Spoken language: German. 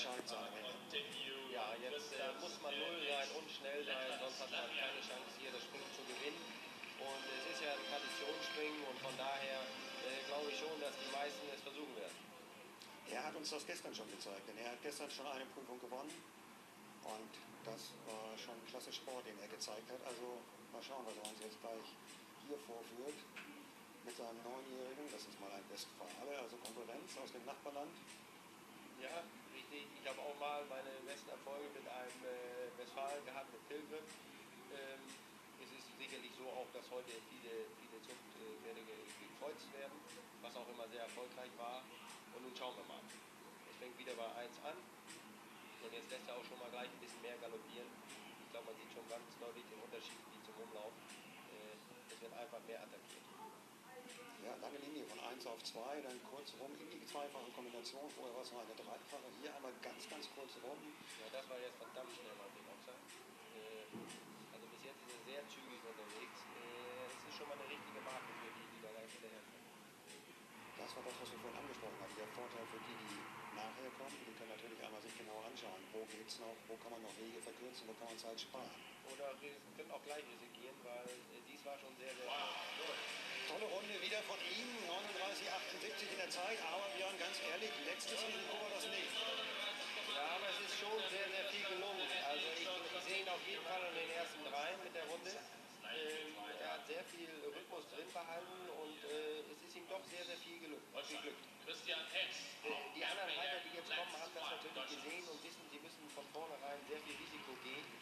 entscheidend sein. Ja, jetzt äh, muss man null sein und schnell sein, sonst hat man keine Chance hier das Springen zu gewinnen. Und es ist ja ein Traditionsspringen und von daher äh, glaube ich schon, dass die meisten es versuchen werden. Er hat uns das gestern schon gezeigt, denn er hat gestern schon eine Prüfung gewonnen. Und das war schon klasse Sport, den er gezeigt hat. Also mal schauen, was er uns jetzt gleich hier vorführt mit seinem Neunjährigen. Das ist mal ein Westfale, also Konkurrenz aus dem Nachbarland. Ja, richtig. Ich habe auch mal meine besten Erfolge mit einem äh, Westfalen gehabt, mit Pilgrim. Ähm, es ist sicherlich so auch, dass heute viele, viele Zuchtpferde ge gekreuzt werden, was auch immer sehr erfolgreich war. Und nun schauen wir mal. Es fängt wieder bei 1 an. Und jetzt lässt er auch schon mal gleich ein bisschen mehr galoppieren. Ich glaube, man sieht schon ganz deutlich den Unterschied wie zum Umlauf. Äh, es wird einfach mehr attackiert. Ja, lange Linie von 1 auf 2, dann kurz rum in die zweifache Kombination. Vorher war es noch eine dreifache. Hier einmal ganz, ganz kurz rum. Ja, das war jetzt verdammt schnell auf dem Ochser. Äh, also bis jetzt ist er sehr zügig unterwegs. Äh, es ist schon mal eine richtige Marke für die, die da gleich hinterherkommen. Das war das, was wir vorhin angesprochen haben. Der Vorteil für die, die nachher kommen, die können natürlich einmal sich genau anschauen. Wo geht es noch, wo kann man noch Wege verkürzen, wo kann man Zeit sparen. Oder wir können auch gleich risikieren, weil äh, dies war schon sehr, sehr wow. Tolle Runde wieder von ihm, 39, 78 in der Zeit, aber Björn, ganz ehrlich, letztes Risiko war das nicht. Ja, aber es ist schon sehr, sehr viel gelungen. Also ich, ich sehe ihn auf jeden Fall in den ersten dreien mit der Runde. Ähm, er hat sehr viel Rhythmus drin behalten und äh, es ist ihm doch sehr, sehr viel gelungen. Viel Glück. Christian Hess. Äh, die anderen Reiter, die jetzt kommen, haben das natürlich gesehen und wissen, von vornherein sehr viel Risiko gehen